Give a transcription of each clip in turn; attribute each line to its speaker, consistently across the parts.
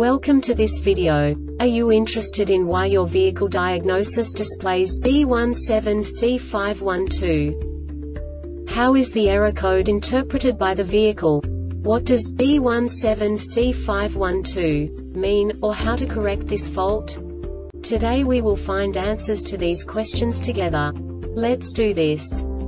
Speaker 1: Welcome to this video. Are you interested in why your vehicle diagnosis displays B17C512? How is the error code interpreted by the vehicle? What does B17C512 mean, or how to correct this fault? Today we will find answers to these questions together. Let's do this.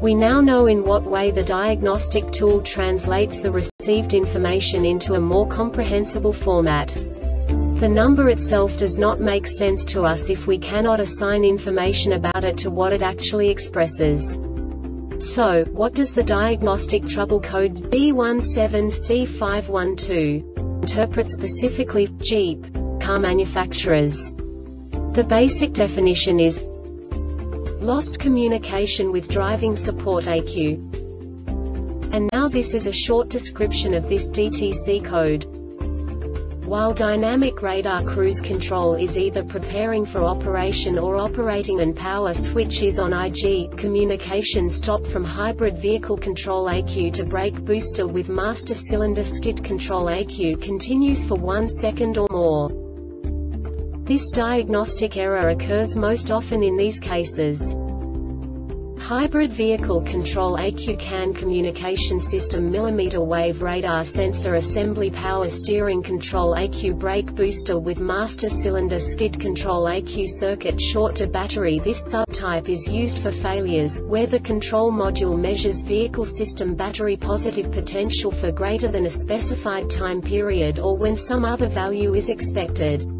Speaker 1: We now know in what way the diagnostic tool translates the received information into a more comprehensible format. The number itself does not make sense to us if we cannot assign information about it to what it actually expresses. So, what does the diagnostic trouble code B17C512 interpret specifically Jeep car manufacturers? The basic definition is Lost communication with driving support ECU. And now this is a short description of this DTC code. While dynamic radar cruise control is either preparing for operation or operating and power switch is on IG, communication stop from hybrid vehicle control ECU to brake booster with master cylinder skid control ECU continues for one second or more. This diagnostic error occurs most often in these cases. Hybrid Vehicle Control ECU CAN Communication System Millimeter Wave Radar Sensor Assembly Power Steering Control ECU Brake Booster with Master Cylinder Skid Control ECU Circuit Short to Battery This subtype is used for failures, where the control module measures vehicle system battery positive potential for greater than a specified time period or when some other value is expected.